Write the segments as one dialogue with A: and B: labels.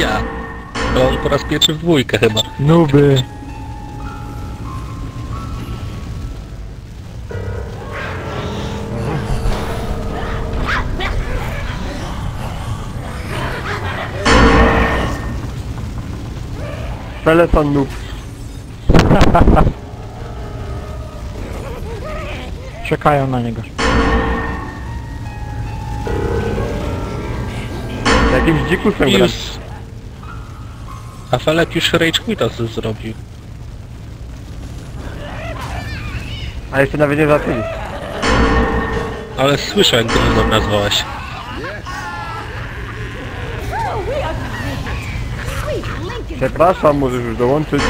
A: ja. To on po raz pierwszy w dwójkę chyba.
B: Nuby.
C: Peleton noob.
B: Czekają na niego.
C: Jakimś dzikusem gra.
A: Już... A Felek już Rage Quita z- zrobił.
C: A jeszcze nawet nie zaczęli.
A: Ale słyszę jak go nazwałeś.
C: Przepraszam, możesz już dołączyć.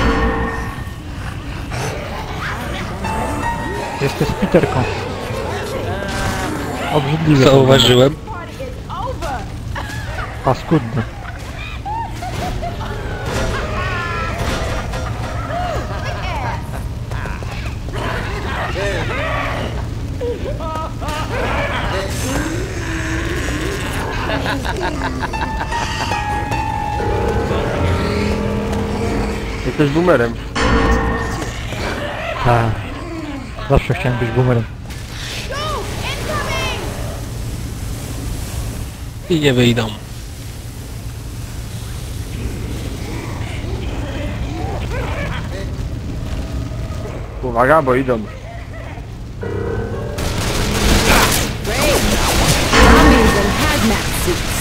B: Jesteś Peterką. Obrzydliwe.
A: Zauważyłem.
B: Paskudne.
C: Jesteś boomerem.
B: Tak. Zawsze chciałem być boomerem.
A: I nie wyjdą.
C: Uwaga, bo idą.
D: Zombies in hazmat suits.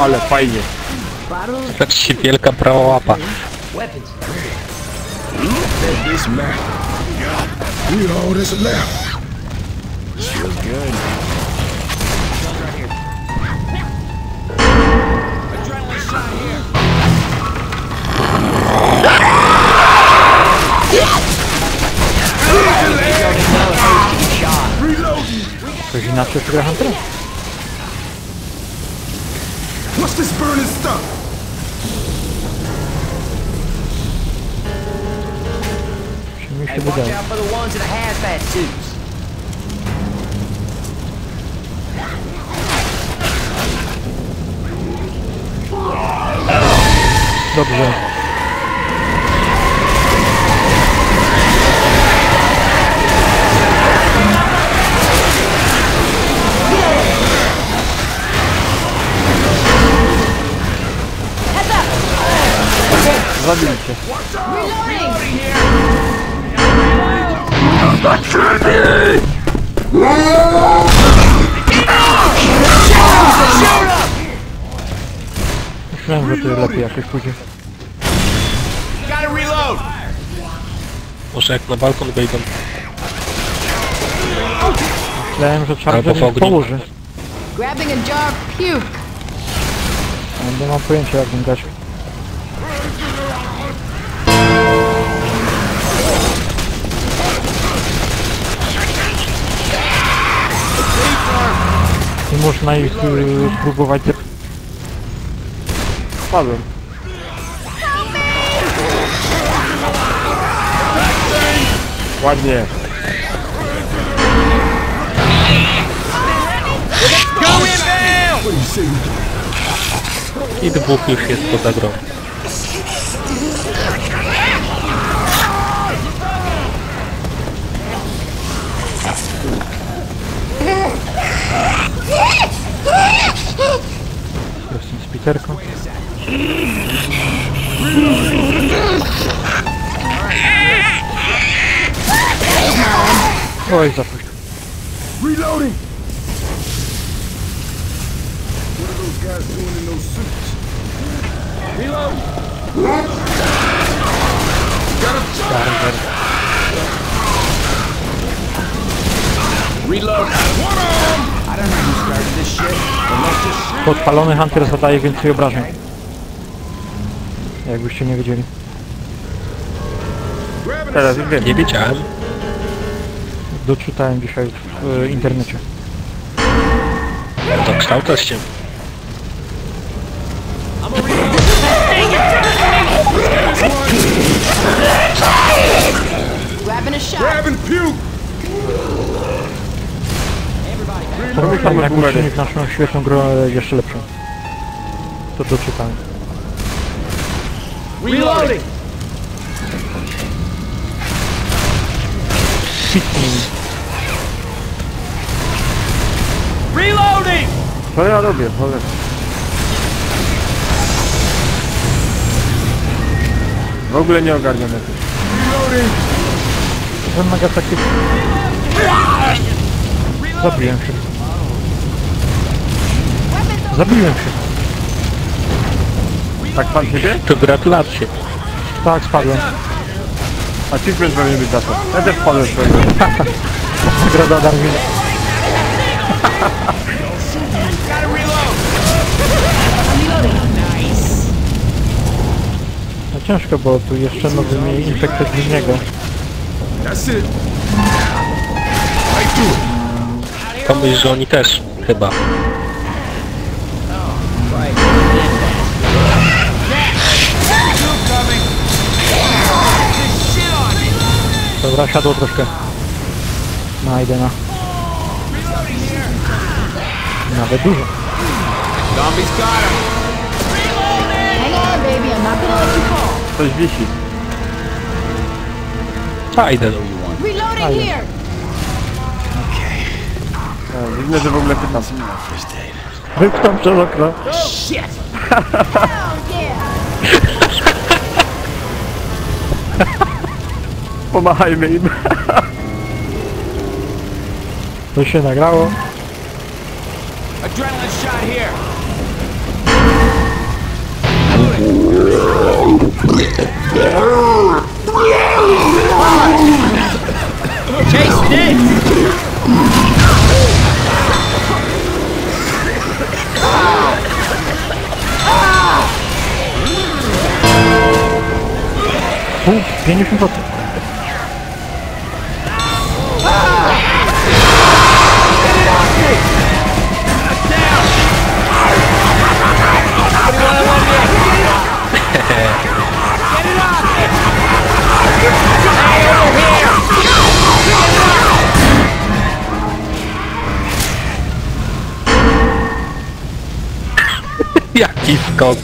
C: Ale fajnie.
A: Patrz się wielka prawa łapa.
E: this map. We all this burning stuff?
B: Czy
F: Hey, watch out for the ones in the hazmat suits.
B: Dobrze.
D: Reloading!
B: Myślałem, że to lepiej jakoś pójdzie.
A: Może jak na balkon wejdą.
B: Myślałem, że Charger mnie
A: ogniu.
B: położy.
D: Grabbing a jar of puke.
B: Nie mam pojęcia jak nim dać. można ich yy, próbować...
C: Spadłem. Ładnie.
A: I dwóch już jest poza grą.
B: Literką. Oj, zapuść.
E: Reloading! What are those guys doing in those suits? Reload!
F: Got him! Got. Reload! One arm! I.
B: Podpalony Hunter zadaje więcej obrażeń. Jakbyście nie wiedzieli.
C: Teraz już wiem.
A: Nie wiedziałem.
B: Doczytałem dzisiaj w e, internecie.
A: To kształtasz się.
D: Grabbing a shot.
E: Grabbing puke.
B: Pomyślałem jak
C: numery.
B: uczynić naszą świetną grę jeszcze lepszą. To doczytałem.
F: reloading.
B: Hitnij.
F: Reloading.
C: Co ja robię? Cholera. W ogóle nie ogarniam tego.
B: Wymaga takich... Zabiłem się. Zabiłem się.
C: Tak pan siebie?
A: To gratulacje.
B: Tak, spadłem.
C: Achievement powinien być za to. Ja też wpadłem w swojego.
B: Nagroda Darwina. No ciężko, bo tu jeszcze nowy mieli infekcję z niego.
E: That's it. Right through it.
A: Pomyśl, że oni też chyba.
B: Dobra, siadło troszkę. Na Aidena. Nawet dużo.
F: Zombies got him.
D: Hang on, baby. I'm not gonna let you fall.
C: Coś wisi.
A: Fajne.
D: Reloading here.
C: E, Dziwne, że w ogóle pytam.
B: Wypcham przez okno.
F: Shit.
D: Oh yeah.
C: Pomahaymeyim.
B: Deixa na grava.
F: Adrenaline shot here. Chase this!
B: Фу, я
A: не. Chief cock.